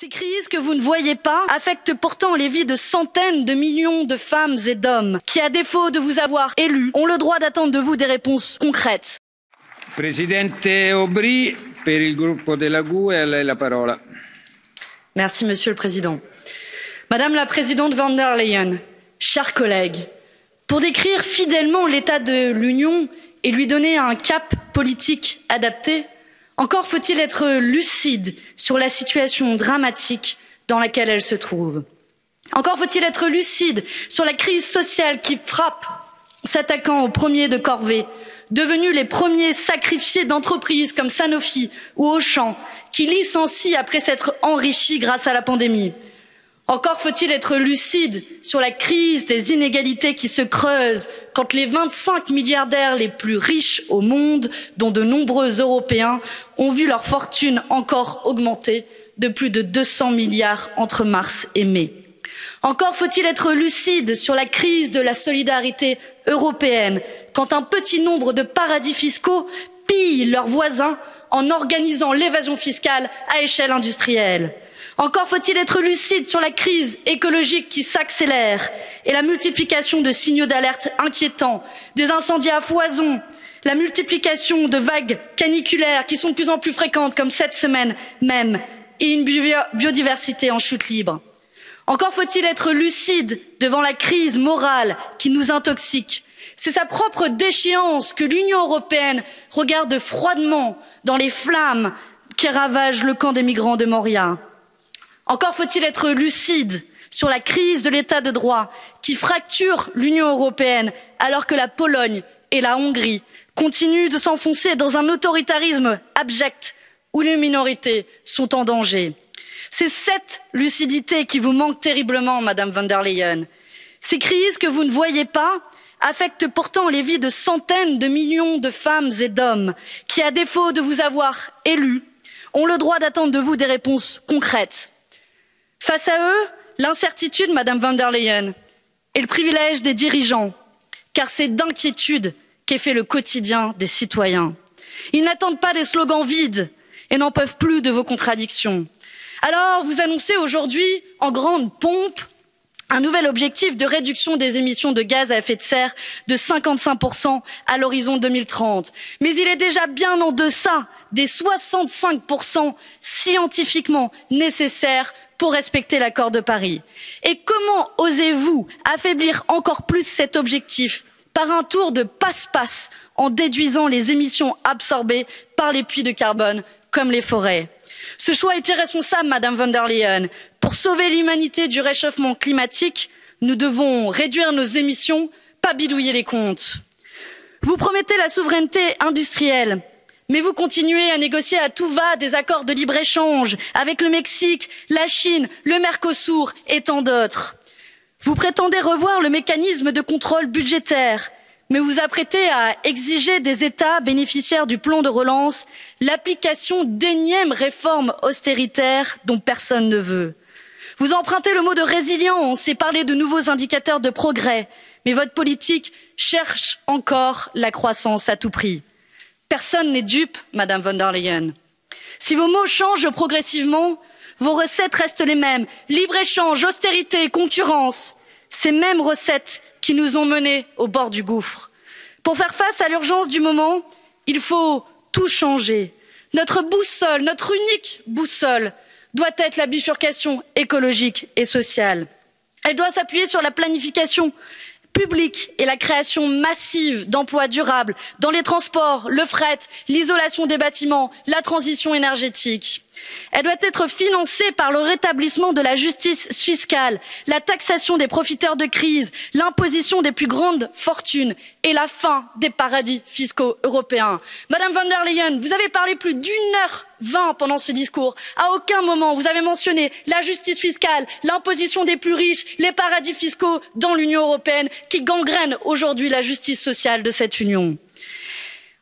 Ces crises que vous ne voyez pas affectent pourtant les vies de centaines de millions de femmes et d'hommes qui, à défaut de vous avoir élus, ont le droit d'attendre de vous des réponses concrètes. Presidente Aubry, per il gruppo della GUE, a lei la parola. Merci, Monsieur le Président. Madame la Présidente von der Leyen, chers collègues, pour décrire fidèlement l'état de l'Union et lui donner un cap politique adapté, encore faut il être lucide sur la situation dramatique dans laquelle elle se trouve. Encore faut il être lucide sur la crise sociale qui frappe, s'attaquant aux premiers de corvée, devenus les premiers sacrifiés d'entreprises comme Sanofi ou Auchan, qui licencient après s'être enrichis grâce à la pandémie. Encore faut il être lucide sur la crise des inégalités qui se creusent quand les vingt cinq milliardaires les plus riches au monde dont de nombreux européens ont vu leur fortune encore augmenter de plus de deux cents milliards entre mars et mai. encore faut il être lucide sur la crise de la solidarité européenne quand un petit nombre de paradis fiscaux pillent leurs voisins en organisant l'évasion fiscale à échelle industrielle encore faut il être lucide sur la crise écologique qui s'accélère et la multiplication de signaux d'alerte inquiétants des incendies à foison la multiplication de vagues caniculaires qui sont de plus en plus fréquentes comme cette semaine même et une biodiversité en chute libre. encore faut il être lucide devant la crise morale qui nous intoxique. C'est sa propre déchéance que l'union européenne regarde froidement dans les flammes qui ravagent le camp des migrants de moria encore faut il être lucide sur la crise de l'état de droit qui fracture l'union européenne alors que la pologne et la hongrie continuent de s'enfoncer dans un autoritarisme abject où les minorités sont en danger. c'est cette lucidité qui vous manque terriblement madame von der leyen. ces crises que vous ne voyez pas affectent pourtant les vies de centaines de millions de femmes et d'hommes qui à défaut de vous avoir élus ont le droit d'attendre de vous des réponses concrètes face à eux l'incertitude madame von der leyen est le privilège des dirigeants car c'est d'inquiétude qu'est fait le quotidien des citoyens. ils n'attendent pas des slogans vides et n'en peuvent plus de vos contradictions. alors vous annoncez aujourd'hui en grande pompe un nouvel objectif de réduction des émissions de gaz à effet de serre de cinquante cinq à l'horizon deux mille trente mais il est déjà bien en deçà des soixante cinq scientifiquement nécessaires pour respecter l'accord de paris. et comment osez vous affaiblir encore plus cet objectif par un tour de passe passe en déduisant les émissions absorbées par les puits de carbone comme les forêts? Ce choix est irresponsable madame von der leyen. pour sauver l'humanité du réchauffement climatique nous devons réduire nos émissions pas bidouiller les comptes. vous promettez la souveraineté industrielle mais vous continuez à négocier à tout va des accords de libre échange avec le mexique la chine le mercosur et tant d'autres. vous prétendez revoir le mécanisme de contrôle budgétaire mais vous vous apprêtez à exiger des états bénéficiaires du plan de relance l'application d'énièmes réformes austéritaires dont personne ne veut. vous empruntez le mot de résilience et parlez de nouveaux indicateurs de progrès mais votre politique cherche encore la croissance à tout prix personne n'est dupe madame von der leyen. si vos mots changent progressivement vos recettes restent les mêmes libre échange austérité concurrence ces mêmes recettes qui nous ont menés au bord du gouffre. pour faire face à l'urgence du moment il faut tout changer. notre boussole notre unique boussole doit être la bifurcation écologique et sociale. elle doit s'appuyer sur la planification publique et la création massive d'emplois durables dans les transports le fret l'isolation des bâtiments la transition énergétique. Elle doit être financée par le rétablissement de la justice fiscale la taxation des profiteurs de crise l'imposition des plus grandes fortunes et la fin des paradis fiscaux européens. madame von der leyen vous avez parlé plus d'une heure vingt pendant ce discours. à aucun moment vous n'avez mentionné la justice fiscale l'imposition des plus riches les paradis fiscaux dans l'union européenne qui gangrènent aujourd'hui la justice sociale de cette union.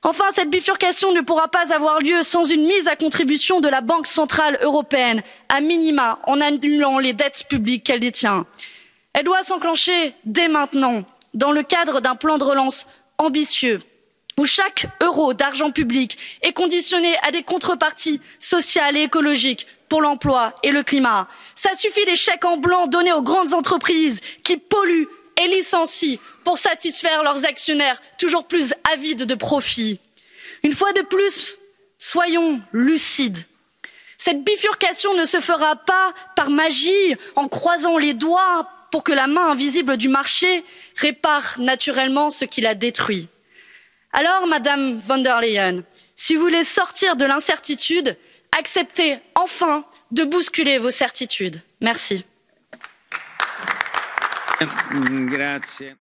Enfin cette bifurcation ne pourra pas avoir lieu sans une mise à contribution de la banque centrale européenne a minima en annulant les dettes publiques qu'elle détient. elle doit s'enclencher dès maintenant dans le cadre d'un plan de relance ambitieux où chaque euro d'argent public est conditionné à des contreparties sociales et écologiques pour l'emploi et le climat. Ça suffit les chèques en blanc donnés aux grandes entreprises qui polluent et licencient pour satisfaire leurs actionnaires toujours plus avides de profit. une fois de plus soyons lucides cette bifurcation ne se fera pas par magie en croisant les doigts pour que la main invisible du marché répare naturellement ce qu'il a détruit. alors madame von der leyen si vous voulez sortir de l'incertitude acceptez enfin de bousculer vos certitudes. merci. Grazie.